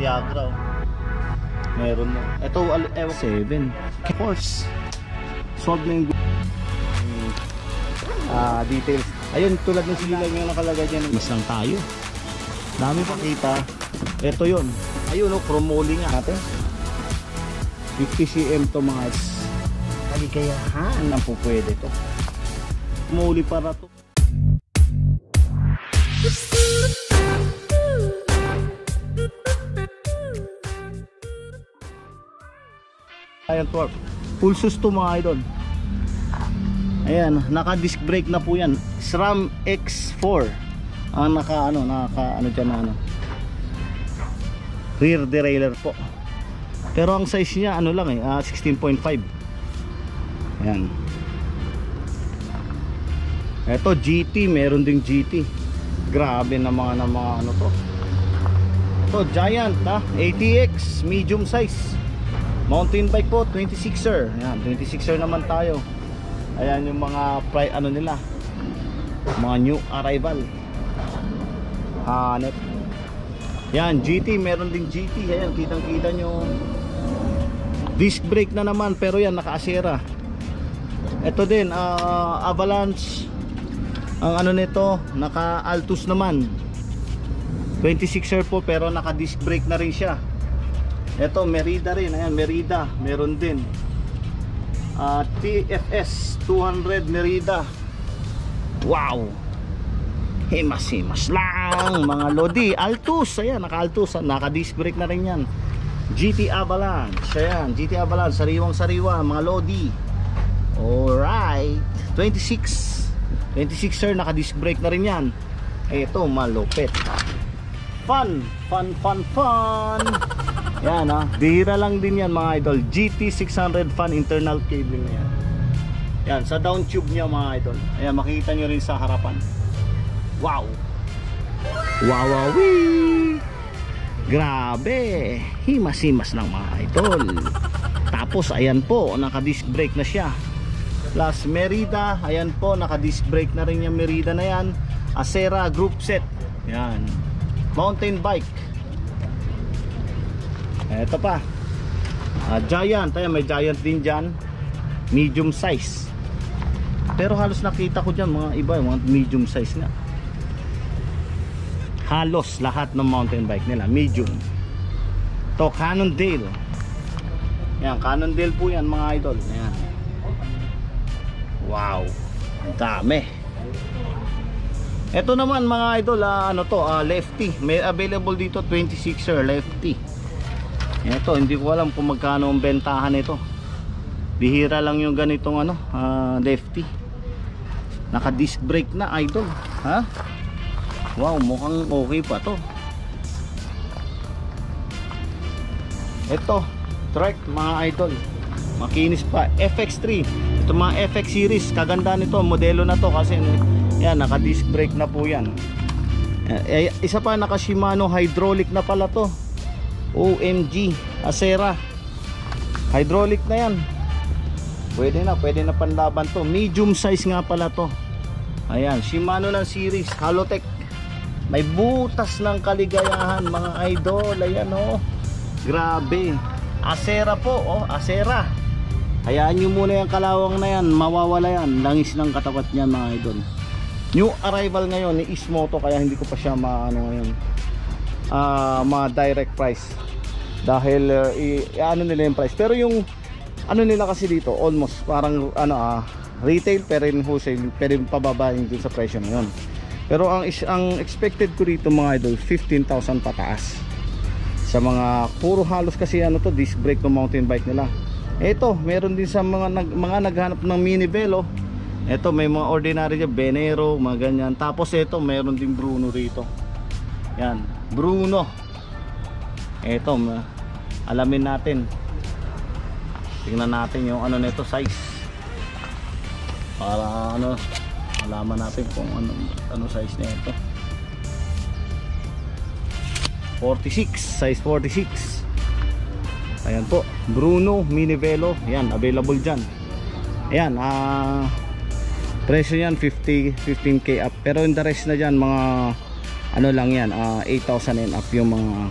Tiagra oh. Meron mo. Ito, al- ewan 7. Of course. Solve na yung ah, details. Ayun, tulad ng sila yung nakalagay dyan. Mas lang tayo. Dami pa kita. Ito yun. Ayun, oh, chromoli nga natin. 50 cm to mga kaligayahan ang po pwede to. Chromoli para to. Ayan twerp. Full sus to mga idol. Ayan, naka disc brake na po yan. SRAM X4. Ang naka ano, naka ano diyan ano. Rear derailleur po. Pero ang size niya ano lang eh, ah, 16.5. Ayan. Ito GT, meron ding GT. Grabe na mga na mga ano to. Ito Giant ha, ATX, medium size. Mountain bike po, 26er. Ayan, 26er naman tayo. Ayan yung mga pri ano nila. Mga new arrival. Hanep. Yan, GT, meron ding GT. Ayan, kitang-kita nyo. Disc brake na naman, pero yan, naka-asera. Ito din, ah, Avalanche. Ang ano nito, naka-Altus naman. 26er po, pero naka-disc brake na rin siya. Ito, Merida rin. Ayan, Merida. Meron din. Ah, TFS 200 Merida. Wow! Himas-himas lang mga Lodi. Altus. Ayan, naka-Altus. Naka-disc brake na rin yan. GT Avalanche. Ayan, GT Avalanche. Sariwang-sariwa, mga Lodi. Alright. 26. 26 sir, naka-disc brake na rin yan. Ito, malupit. Fun! Fun, fun, fun! Yan ha. Bihira lang din yan mga idol. GT600 fan internal cabling na yan. Yan. Sa down tube niya mga idol. Ayan makikita nyo rin sa harapan. Wow. Wow wow wee. Grabe. Himas-himas ng mga idol. Tapos ayan po. Naka disc brake na siya. Plus Merida. Ayan po. Naka disc brake na rin yung Merida na yan. Acera group set. Yan. Mountain bike. Ito pa. Ah, giant, ayan may giant din diyan. Medium size. Pero halos nakita ko diyan mga iba, mga medium size nga. Halos lahat ng mountain bike nila medium. To Cannondale. Yan, Cannondale po yan mga idol. Ayan. Wow. Ang dami. Ito naman mga idol, ah, ano to, ah, lefty. May available dito 26er lefty. Ito, hindi ko alam kung magkano ang bentahan nito. Bihira lang yung ganitong ano, ah, lefty. Naka disc brake na idol, ha? Wow, mukhang okay pa to. Ito, trek mga idol. Makinis pa. FX3. Ito mga FX series. Kaganda nito. Modelo na to kasi yan, naka disc brake na po yan. Eh, isa pa naka Shimano hydraulic na pala to. OMG Acera. Hydraulic na yan. Pwede na pwede na panlaban to. Medium size nga pala to. Ayan Shimano ng series Halotech. May butas ng kaligayahan mga idol. Ayan oh. Grabe. Acera po oh Acera. Hayaan nyo muna yung kalawang na yan. Mawawala yan. Langis ng katapat niyan mga idol. New arrival ngayon ni Ismoto kaya hindi ko pa siya maano ngayon uh, mga direct price. Dahil uh, i, ano nila yung price. Pero yung ano nila kasi dito almost parang ano ah retail pero rin wholesale pero rin pababa yung sa presyo ngayon pero ang is, ang expected ko dito mga idol 15,000 pataas. Sa mga puro halos kasi ano to disc brake ng mountain bike nila. Eto meron din sa mga nag, mga naghanap ng mini velo eto may mga ordinary dyan Venero mga ganyan. Tapos eto meron din Bruno rito yan. Bruno. Eto alamin natin. Tingnan natin yung ano nito size. Para ano malaman natin kung ano, ano size nito 46 size 46 ayan po. Bruno Mini Velo yan available dyan. Ayan ah presyo yan 50 15k up. Pero in the rest na dyan mga ano lang yan uh, 8,000 and up yung mga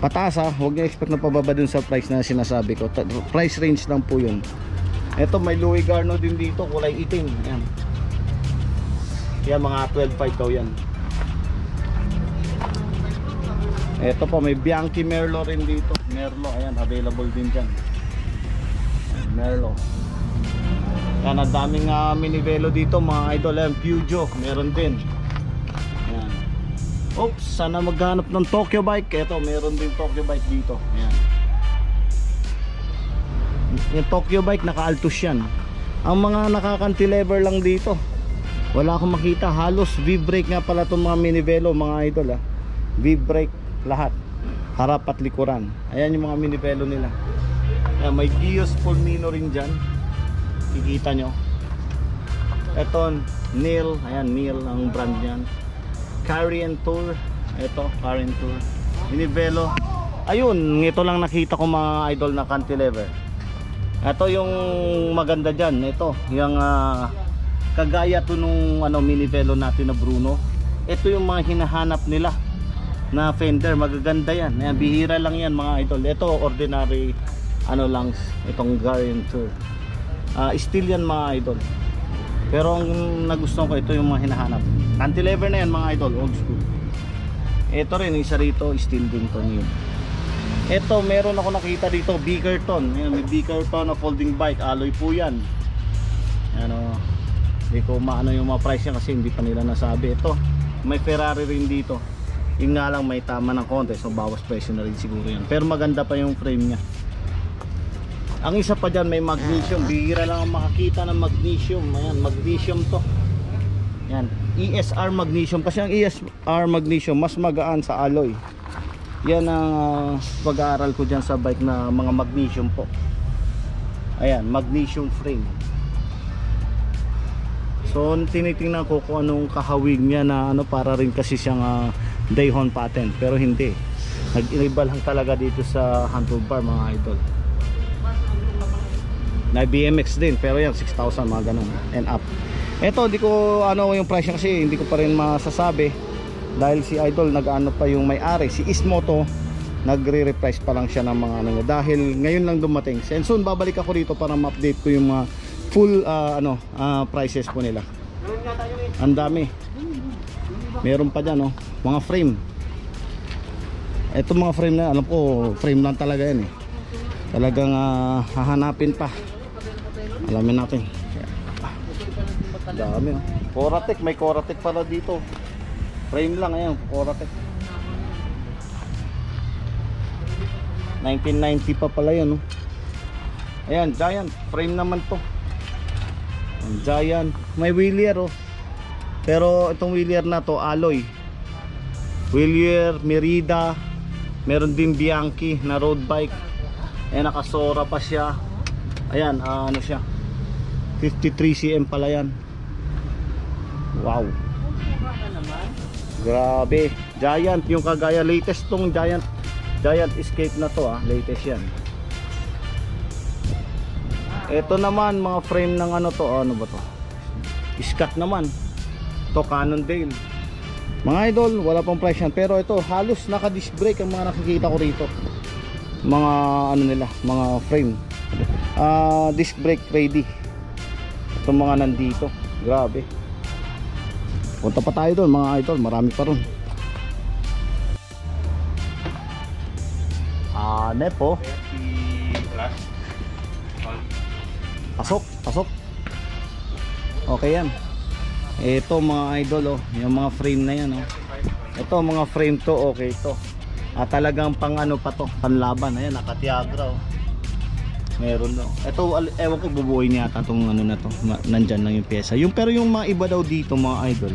pataas ha huwag niyo expect na pababa dun sa price na sinasabi ko. Ta- price range lang po yun. Ito may Louis Garno din dito kulay itim. Yan yan mga 12.5 daw yan. Ito po may Bianchi Merlo rin dito. Merlo ayan available din dyan. Ayan, Merlo. Yan ang daming uh, minivelo dito mga idol yan Peugeot meron din Oops, sana maghanap ng Tokyo bike. Ito, meron din Tokyo bike dito. Ayan. Yung Tokyo bike, naka-altus yan. Ang mga nakakantilever lang dito. Wala akong makita. Halos V-brake nga pala itong mga minivelo, mga idol. Ah. V-brake lahat. Harap at likuran. Ayan yung mga minivelo nila. Ayan, may Gios Fulmino rin dyan. Kikita nyo. Ito, Neil. Ayan, Neil ang brand niyan. Carrion Tour. Ito Carrion Tour. Minivelo ayun ito lang nakita ko mga idol na cantilever. Ito yung maganda dyan ito. Yung ah, kagaya to nung ano, minivelo natin na Bruno. Ito yung mga hinahanap nila na fender. Magaganda yan. Ayan, bihira lang yan mga idol. Ito ordinary ano lang itong Carrion Tour. Ah, steel yan mga idol pero ang nagustuhan ko ito yung mga hinahanap. Cantilever na yan mga idol old school. Ito rin isa rito steel din to yun ito meron ako nakita dito Bickerton yan, may Bickerton na folding bike alloy po yan. Ano hindi ko maano yung mga price yan kasi hindi pa nila nasabi. Ito may Ferrari rin dito. Yun nga lang may tama ng konti so bawas presyo na rin siguro yan. Pero maganda pa yung frame nya ang isa pa dyan may magnesium. Bihira lang ang makakita ng magnesium. Ayan magnesium to. Yan ESR magnesium. Kasi ang ESR magnesium mas magaan sa alloy. Yan ang ah, pag-aaral ko dyan sa bike na mga magnesium po. Ayan magnesium frame. So tinitingnan ko kung anong kahawig niya na ano para rin kasi siyang uh, Dayhon patent. Pero hindi. Nag-iba lang talaga dito sa handlebar mga idol na BMX din pero yan 6,000 mga ganun and up. Eto di ko ano yung price niya kasi hindi ko pa rin masasabi. Dahil si Idol nag-ano pa yung may-ari si Ismoto nagre-reprice pa lang siya ng mga ano niya. Dahil ngayon lang dumating. And soon babalik ako dito para ma-update ko yung mga full ah, ano ah, prices po nila. Ang dami. Meron pa dyan oh, mga frame. Eto mga frame na alam ko frame lang talaga yan eh. Talagang ah, hahanapin pa alamin natin. Dami oh. Coratec may Coratec pala dito. Frame lang ayan Coratec 1990 pa pala yan oh. Ayan giant frame naman to. Ayan, giant. May wheelier oh. Pero itong wheelier na to alloy. Wheelier Merida meron din Bianchi na road bike. Ayan nakasora pa siya. Ayan ah, ano siya 53 cm pala yan. Wow. Grabe. Giant yung kagaya latest tong giant giant escape na to ah. Latest yan. Ito naman mga frame ng ano to ano ba to? Iskat naman. To Cannondale mga idol wala pang price yan. Pero ito halos naka disc brake ang mga nakikita ko rito. Mga ano nila mga frame. Ah disc brake ready itong mga nandito. Grabe. Punta pa tayo doon mga idol. Marami pa ron. Ah nepo. Pasok pasok. Okay yan. Ito mga idol oh. Yung mga frame na yan oh. Ito mga frame to okay to ah, talagang pang ano pa to? Panlaban. Ayan nakatiagra oh meron no ito ewan ko bubuhay niya ata tong ano na to. Ma- nandyan lang yung pyesa. Yung pero yung mga iba daw dito mga idol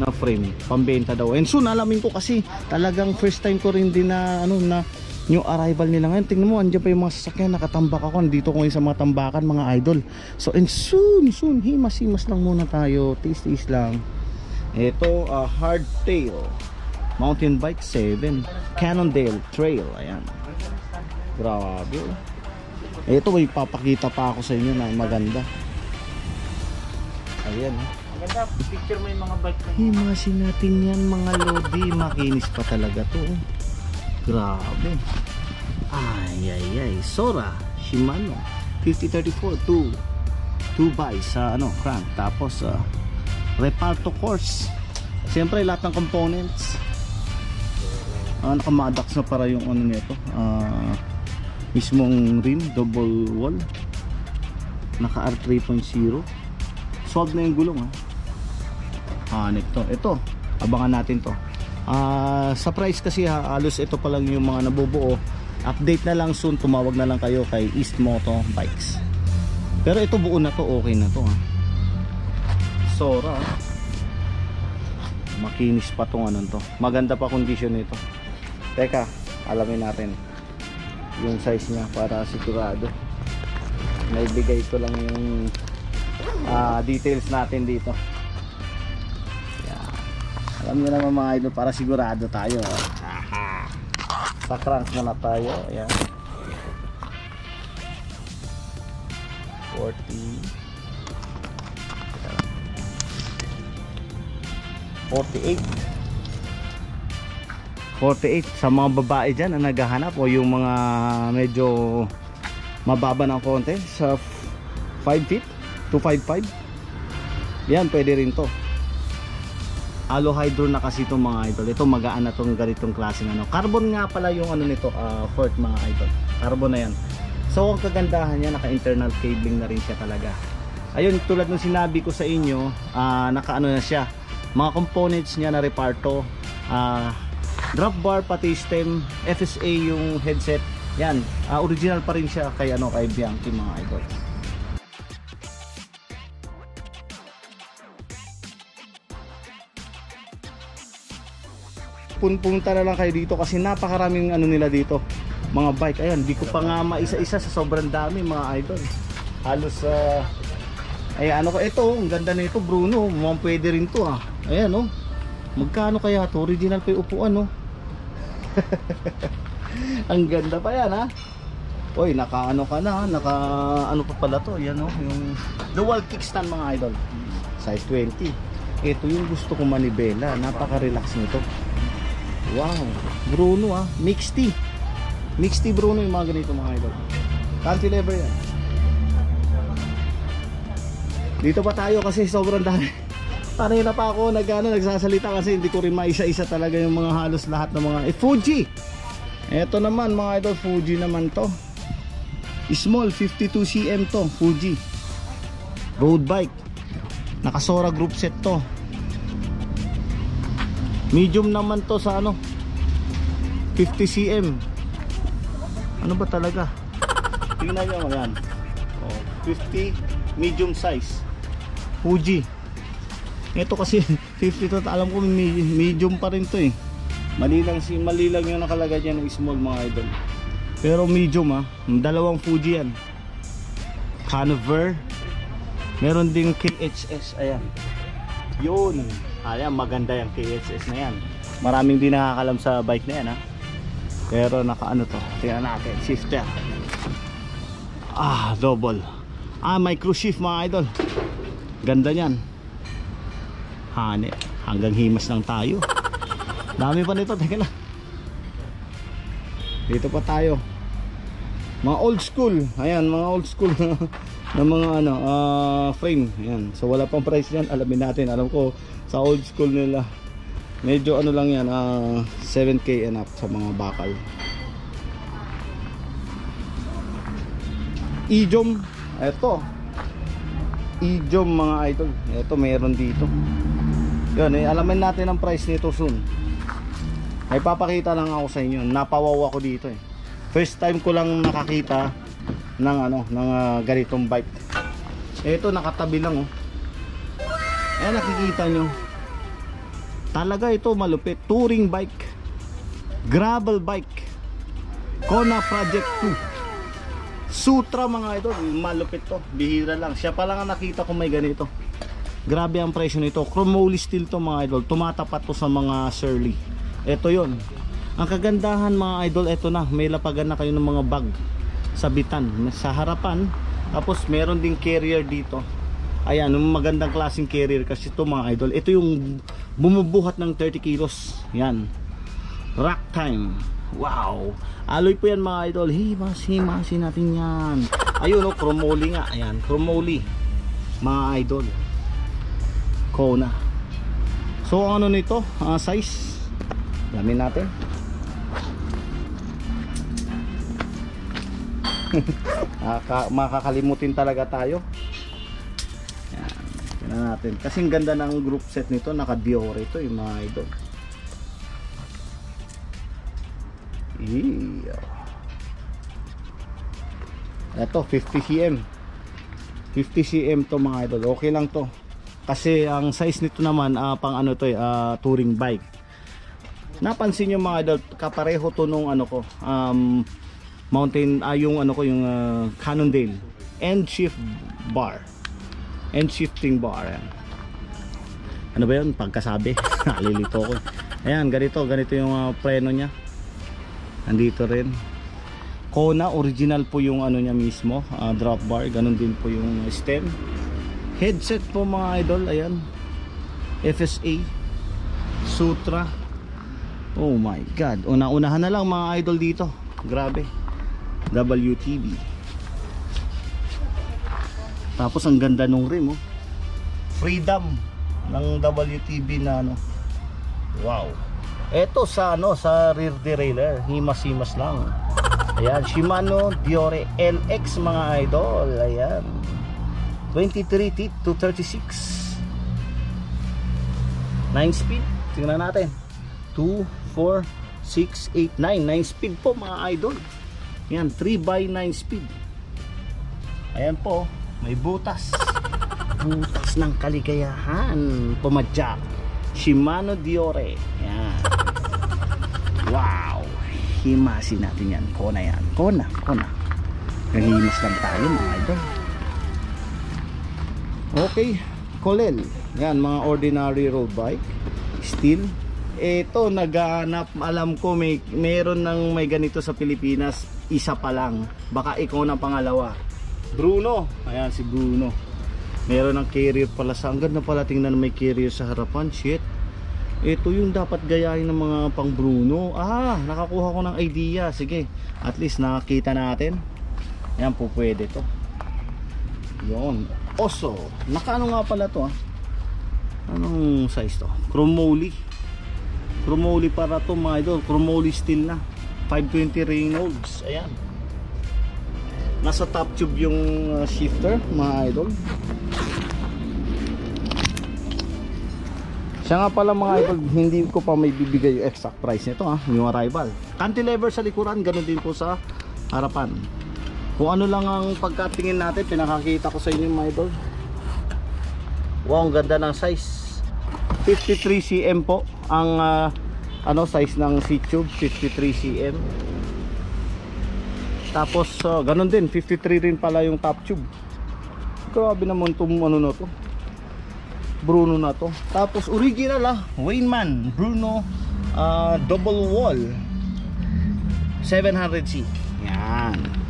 na frame pambenta daw. And soon alamin ko kasi talagang first time ko rin din na ano na yung arrival nila ngayon. Tingnan mo andyan pa yung mga sasakyan nakatambak ako. Nandito ko ngayon sa mga tambakan mga idol. So and soon soon himas himas lang muna tayo. Taste lang. Ito uh, hardtail. Mountain bike 7 Cannondale Trail. Ayan. Grabe. Ito may papakita pa ako sa inyo na maganda ayan. Maganda, picture mo yung mga bike na himasin natin yan mga lodi makinis pa talaga to oh. Grabe. Ay, ay, ay. Sora, Shimano. 5034, 2. 2 by sa ano, crank. Tapos, uh, Reparto course. Siyempre, lahat ng components. Uh, nakamadax na para yung ano nito. Uh, mismong rim, double wall. Naka R3.0. Solved na yung gulong ha. Ah, nito. Ito, abangan natin to. Ah, sa price kasi ha, halos ito pa lang yung mga nabubuo. Update na lang soon, tumawag na lang kayo kay East Moto Bikes. Pero ito buo na to, okay na to ha. Sora. Makinis pa tong ano to. Maganda pa condition nito. Teka, alamin natin yung size niya para sigurado. Naibigay ko lang yung ah, details natin dito. Yan. Alam niyo naman mga idol para sigurado tayo. Aha. Sa crank muna tayo. Ayan. 40 48 48 sa mga babae dyan na naghahanap o yung mga medyo mababa ng konti sa 5 feet 255 yan pwede rin to. Alo hydro na kasi itong mga idol. Ito magaan na itong ganitong klaseng ano. Carbon nga pala yung ano nito uh, fort mga idol. Carbon na yan. So ang kagandahan niya naka internal cabling na rin siya talaga. Ayun tulad ng sinabi ko sa inyo uh, naka ano na siya. Mga components niya na reparto ah drop bar pati stem FSA yung headset. Yan ah, original pa rin siya kay ano kay Bianchi mga idol. Punpunta na lang kayo dito kasi napakaraming ano nila dito. Mga bike ayan di ko pa nga maisa-isa sa sobrang dami mga idol. Halos uh, ay ano ko ito ang ganda nito Bruno mukhang pwede rin to ah. Ayan oh magkano kaya to original pa yung upuan oh ang ganda pa yan ha Oy, naka ano ka na, naka ano pa pala to, yan oh, yung dual kickstand mga idol. Size 20. Ito yung gusto ko manibela, napaka-relax nito. Wow, Bruno ah, mixed tea. Mixed tea Bruno yung mga ganito mga idol. Cantilever yan. Dito pa tayo kasi sobrang dami. Kanina pa ako nag, ano, nagsasalita kasi hindi ko rin maisa-isa talaga yung mga halos lahat ng mga... Eh, Fuji! Ito naman mga idol, Fuji naman to. Small, 52cm to, Fuji. Road bike. Nakasora group set to. Medium naman to sa ano, 50cm. Ano ba talaga? Tingnan nyo yan. Oh, 50 medium size. Fuji. Ito kasi 50 to, alam ko me- medium pa rin to eh. Mali lang si mali lang yung nakalagay diyan ng small mga idol. Pero medium ah, dalawang Fuji yan. Canover. Meron ding KHS, ayan. Yun. Ayan, maganda yung KHS na yan. Maraming di nakakalam sa bike na yan ha. Pero nakaano to, tingnan natin, shifter. Ah, double. Ah, cruise shift mga idol. Ganda niyan. Hane, hanggang himas lang tayo. Dami pa nito, teka lang. Dito pa tayo. Mga old school. Ayan, mga old school na mga ano, ah, frame. Ayan. So wala pang price yan. Alamin natin. Alam ko sa old school nila. Medyo ano lang yan, ah, 7k and up sa mga bakal. Ijom. Eto. Ijom mga idol. Eto meron dito. Yun, eh, alamin natin ang price nito soon. Ay papakita lang ako sa inyo. Napawaw ako dito eh. First time ko lang nakakita ng ano, ng ah, ganitong bike. Ito nakatabi lang oh. Eh nakikita nyo. Talaga ito malupit. Touring bike. Gravel bike. Kona Project 2. Sutra mga idol, malupit to. Bihira lang. Siya pa lang ang nakita ko may ganito. Grabe ang presyo nito. Chromoly steel to mga idol. Tumatapat to sa mga Surly. Ito yon. Ang kagandahan mga idol, ito na. May lapagan na kayo ng mga bag sa bitan. Sa harapan. Tapos meron ding carrier dito. Ayan, yung magandang klaseng carrier kasi ito mga idol. Ito yung bumubuhat ng 30 kilos. Yan. Rack time. Wow. Alloy po yan mga idol. Himas, himasin natin yan. Ayun o, chromoly nga. Ayan, chromoly. Mga idol. Kona. So, ano nito? ah, size. Lamin natin. Maka, makakalimutin talaga tayo. Yan. Tingnan natin. Kasi ang ganda ng group set nito. Naka-Dior ito yung mga idol. Ito 50 cm 50 cm to mga idol okay lang to kasi ang size nito naman ah, pang ano to ah, touring bike. Napansin nyo mga idol kapareho to nung ano ko um, mountain ah, yung ano ko yung ah, Cannondale. End shift bar. End shifting bar yan. ano ba yun? Pagkasabi. Nalilito ko ayan ganito ganito yung ah, preno nya Andito rin. Kona original po yung ano niya mismo, ah, drop bar, ganun din po yung stem. Headset po mga idol, ayan. FSA Sutra. Oh my god. Una-unahan na lang mga idol dito. Grabe. WTV. Tapos ang ganda nung rim oh. Freedom ng WTV na ano. Wow. Ito sa ano sa rear derailleur, himas-himas lang. Ayan, Shimano Diore LX mga idol. Ayan. 23 teeth to 36. 9 speed. Tingnan natin. 2 4 6 8 9. 9 speed po mga idol. Ayan, 3 by 9 speed. Ayan po, may butas. Butas ng kaligayahan. Pumadyak. Shimano Diore. Yan. Wow. Himasin natin yan. Kona yan. Kona. Kona. Naglinis lang tayo mga idol. Okay. Kolel. Yan mga ordinary road bike. Steel. Ito naghahanap. Alam ko may meron ng may ganito sa Pilipinas. Isa pa lang. Baka ikaw na pangalawa. Bruno. Ayan si Bruno. Meron ng carrier pala sa ang ganda pala tingnan may carrier sa harapan. Shit. Ito yung dapat gayahin ng mga pang Bruno. Ah, nakakuha ko ng idea. Sige. At least nakakita natin. Yan po to. Yon. Oso. Nakaano nga pala to ah. Anong size to? Chromoly. Chromoly para to mga idol. Chromoly steel na. 520 Reynolds. Ayan. Nasa top tube yung uh, shifter mga idol. Siya nga pala mga idol, hindi ko pa may bibigay yung exact price nito ha, yung arrival. Cantilever sa likuran, ganun din po sa harapan. Kung ano lang ang pagkatingin natin, pinakakita ko sa inyo mga idol. Wow, ang ganda ng size. 53 cm po ang ah, ano size ng C-tube, 53 cm. Tapos ah, ganun din, 53 rin pala yung top tube. Grabe naman itong ano na to. Bruno na to. Tapos original ah, Wayman Bruno ah, double wall 700C. Yan.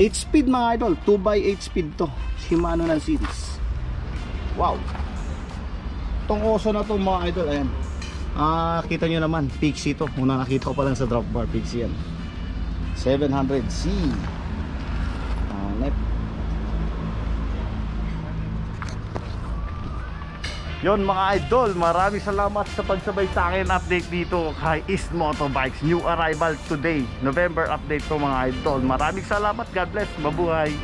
8 speed mga idol, 2x8 speed to. Shimano ng series. Wow. Tong oso na to mga idol, ayan. Ah, kita nyo naman, Pixie to. Una nakita ko pa lang sa drop bar, Pixie yan. 700C. Ah, net. Yon mga idol, maraming salamat sa pagsabay sa akin update dito kay East Motorbikes. New arrival today, November update to mga idol. Maraming salamat, God bless, mabuhay.